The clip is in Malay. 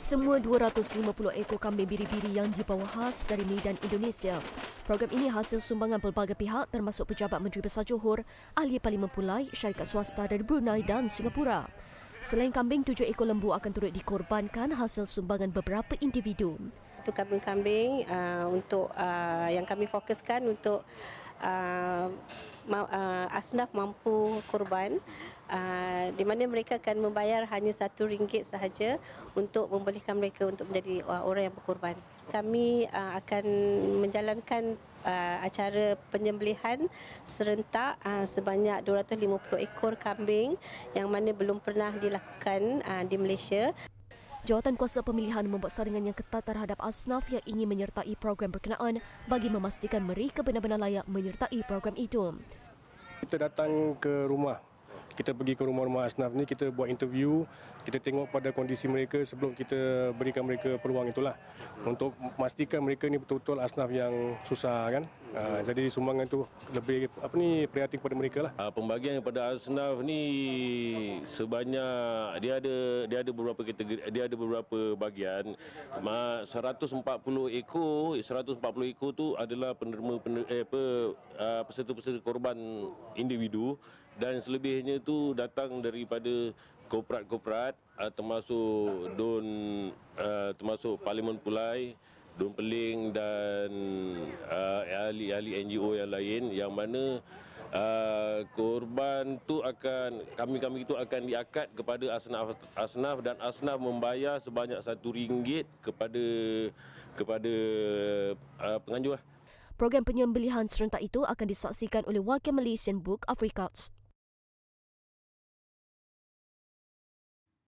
Semua 250 ekor kambing biri-biri yang dibawa khas dari Medan, Indonesia. Program ini hasil sumbangan pelbagai pihak termasuk Pejabat Menteri Besar Johor, Ahli Parlimen Pulai, syarikat swasta dari Brunei dan Singapura. Selain kambing, tujuh ekor lembu akan turut dikorbankan hasil sumbangan beberapa individu. Itu kambing-kambing uh, untuk uh, yang kami fokuskan untuk uh, uh, asnaf mampu korban uh, di mana mereka akan membayar hanya satu ringgit sahaja untuk membolehkan mereka untuk menjadi uh, orang yang berkorban. Kami uh, akan menjalankan uh, acara penyembelihan serentak uh, sebanyak 250 ekor kambing yang mana belum pernah dilakukan uh, di Malaysia. Jawatan Kuasa Pemilihan membuat saringan yang ketat terhadap asnaf yang ingin menyertai program berkenaan bagi memastikan mereka benar-benar layak menyertai program itu. Kita datang ke rumah kita pergi ke rumah-rumah asnaf ni kita buat interview kita tengok pada kondisi mereka sebelum kita berikan mereka peluang itulah untuk memastikan mereka ni betul-betul asnaf yang susah kan uh, jadi sumbangan tu lebih apa ni prihatin kepada mereka lah. Uh, pembagian kepada asnaf ni sebanyak dia ada dia ada beberapa kategori dia ada beberapa bahagian. 140 ekor 140 ekor tu adalah penerima, penerima eh, apa, uh, peserta-peserta korban individu dan selebihnya itu datang daripada korporat-korporat uh, termasuk Don uh, termasuk Parlimen Pulai, Don Peling dan uh, ahli-ahli NGO yang lain yang mana uh, korban tu akan kami-kami itu akan diakad kepada asnaf asnaf dan asnaf membayar sebanyak satu ringgit kepada kepada uh, penganjur. Program penyembelihan serentak itu akan disaksikan oleh Wakil Malaysian Book of Records.